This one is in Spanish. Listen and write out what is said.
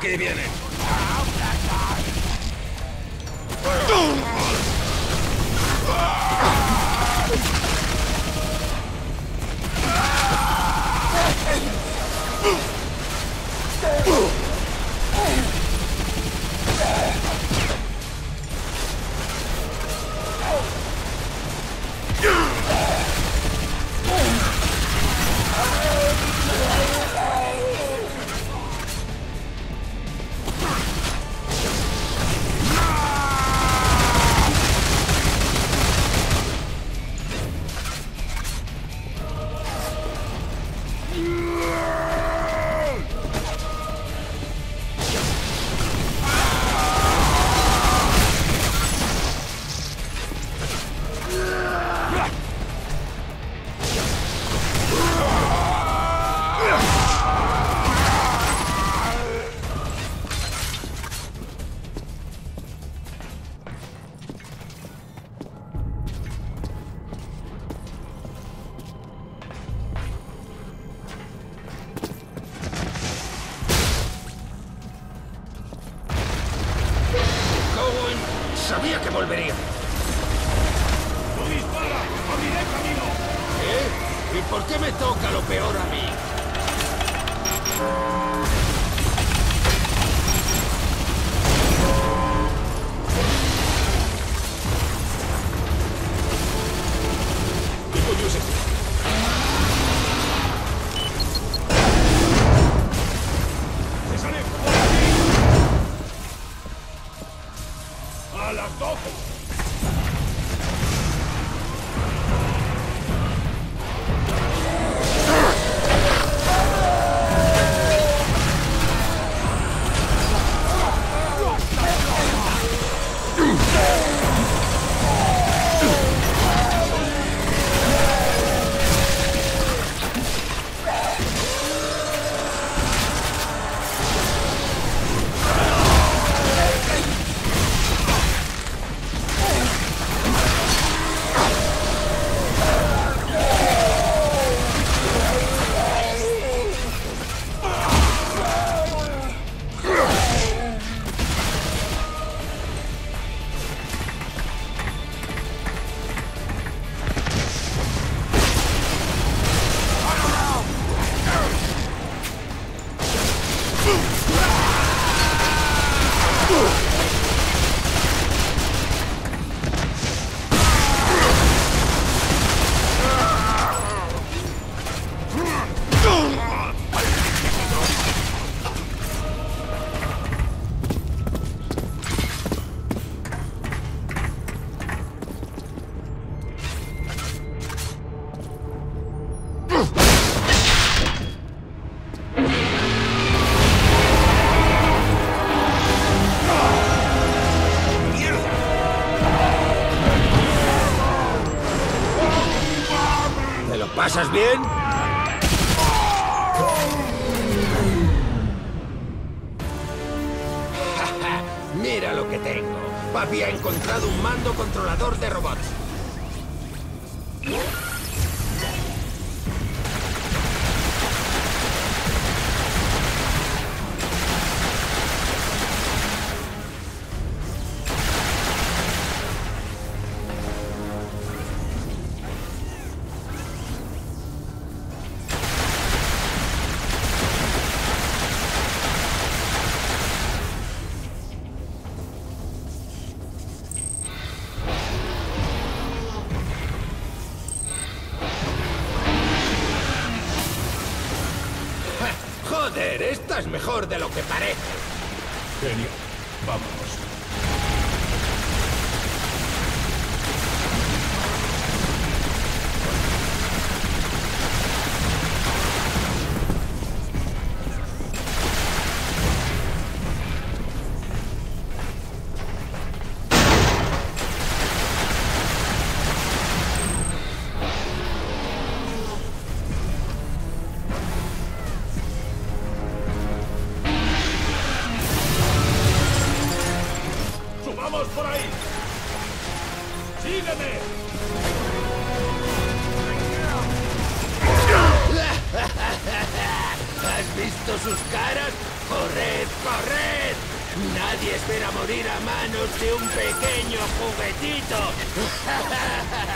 vienen. Cowen sabía que volvería. ¡No dispara! ¡Abriré camino! ¿Eh? ¿Y por qué me toca lo peor a mí? ¿Qué coño es esto? ¡A las doce! Move! Pasas bien? Mira lo que tengo. Papi ha encontrado un mando controlador de robots. Joder, esta es mejor de lo que parece. Genial. Vámonos. ¡Subamos por ahí! ¡Sígueme! ¿Has visto sus caras? ¡Corred, corred! Nadie espera morir a manos de un pequeño juguetito.